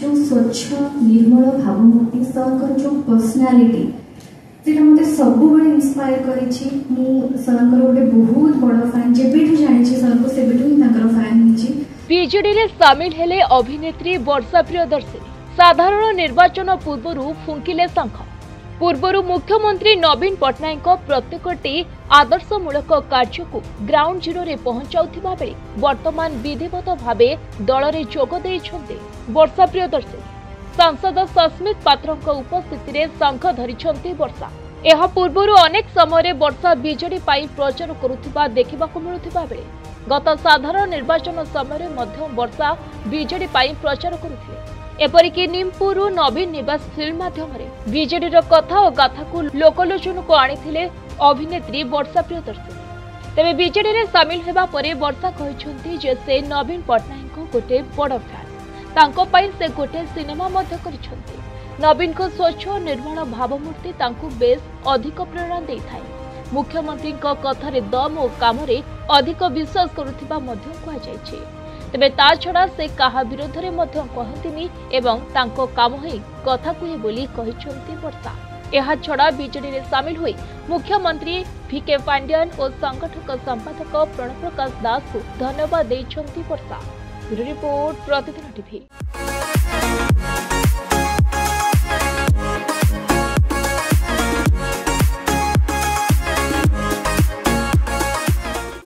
ଯେଉଁ ସ୍ୱଚ୍ଛ ନିର୍ମଳ ଭାବମୂର୍ତ୍ତି ସରଙ୍କର ଯେଉଁ ପର୍ସନାଲିଟି ସେଇଟା ମୋତେ ସବୁବେଳେ ଇନ୍ସପାୟାର କରିଛି ମୁଁ ସରଙ୍କର ଗୋଟେ ବହୁତ ବଡ଼ ଫ୍ୟାନ୍ ଯେବେଠୁ ଜାଣିଛି ସରଙ୍କୁ ସେବେଠୁ ହିଁ ତାଙ୍କର ଫ୍ୟାନ୍ ହେଇଛି ବିଜେଡିରେ ସାମିଲ ହେଲେ ଅଭିନେତ୍ରୀ ବର୍ଷା ପ୍ରିୟଦର୍ଶୀ ସାଧାରଣ ନିର୍ବାଚନ ପୂର୍ବରୁ ଫୁଙ୍କିଲେ ଶଙ୍ଖ পূর্বর মুখ্যমন্ত্রী নবীন পট্টনাক প্রত্যেকটি আদর্শমূলক কার্যকু গ্রাউন্ড জিরোরে পৌঁছাউথিবা বেড়ে বর্তমান বিধিবদ্ধ ভাবে দলরে যোগ দিয়েছেন বর্ষা প্রিয়দর্শী সাংসদ সস্মিত পাত্রঙ্ক উপস্থিতিরে শঙ্খ ধরিছেন বর্ষা ଏହା ପୂର୍ବରୁ ଅନେକ ସମୟରେ ବର୍ଷା ବିଜେଡି ପାଇଁ ପ୍ରଚାର କରୁଥିବା ଦେଖିବାକୁ ମିଳୁଥିବା ବେଳେ ଗତ ସାଧାରଣ ନିର୍ବାଚନ ସମୟରେ ମଧ୍ୟ ବର୍ଷା ବିଜେଡି ପାଇଁ ପ୍ରଚାର କରୁଥିଲେ এপরিকি নিমপুরু নবীন নিবাস ফিল্ম মাধ্যমে বিজেডির কথা ও গাথাকু লোকলোচনকু আনিলে অভিনেত্রী বর্ষা প্রিয়দর্শিনী তেমনি বিজেডিরে সামিল হওয়া পরে বর্ষা কিন্তু যে সে নবীন পট্টনাক গোটে বড় ফ্যান তাঁপাই সে গোটে সিনেমা মধ্য করেছেন নবীন স্বচ্ছ ও নির্মল ভাবমূর্তি তাঁকু বেশ অধিক প্রেরণা দিয়ে মুখ্যমন্ত্রী কথার দম ও কামরে অধিক বিশ্বাস করুবা কুযাই ତେବେ ତା ଛଡ଼ା ସେ କାହା ବିରୋଧରେ ମଧ୍ୟ କହନ୍ତିନି ଏବଂ ତାଙ୍କ କାମ ହିଁ କଥା କୁହେ ବୋଲି କହିଛନ୍ତି ବର୍ଷା ଏହାଛଡ଼ା ବିଜେଡିରେ ସାମିଲ ହୋଇ ମୁଖ୍ୟମନ୍ତ୍ରୀ ଭିକେ ପାଣ୍ଡିଆନ୍ ଓ ସଂଗଠକ ସମ୍ପାଦକ ପ୍ରଣପ୍ରକାଶ ଦାସଙ୍କୁ ଧନ୍ୟବାଦ ଦେଇଛନ୍ତି ବର୍ଷା ରିପୋର୍ଟ ପ୍ରତିଦିନ ଟିଭି